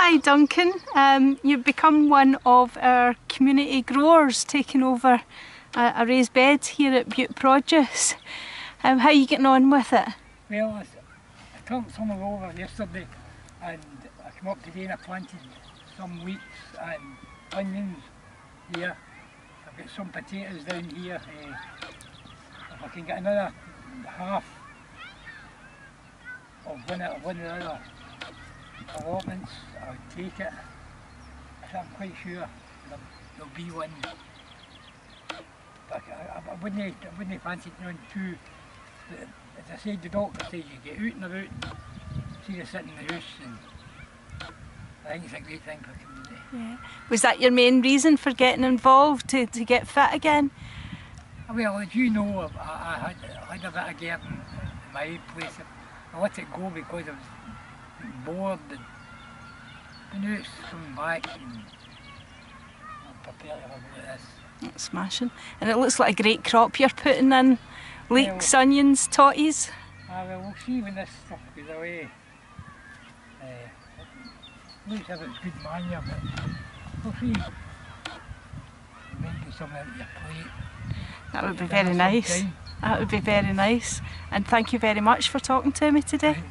Hi Duncan, um, you've become one of our community growers taking over a, a raised bed here at Bute Produce. Um, how are you getting on with it? Well, I, I took some of over yesterday and I came up today and I planted some wheats and onions here. I've got some potatoes down here. Uh, if I can get another half of one of, one the other allotments, I'll take it. I'm quite sure there'll, there'll be one. But I, I, I wouldn't, I wouldn't fancy on too as I said, the doctor says you get out and about, see you sit in the house, and I think it's a great thing for the community. Yeah. Was that your main reason for getting involved, to, to get fit again? Well, as you know, I, I, had, I had a bit of garden in my place. I let it go because I was bored, and, and now it's back, and I'm to have a this. That's smashing. And it looks like a great crop you're putting in. Leeks, well, onions, totties. Ah, well, we'll see when this stuff goes away. Uh, looks like it's good manure, but we'll see. Maybe some out your plate. That would be very nice. That would be very nice. And thank you very much for talking to me today. Right.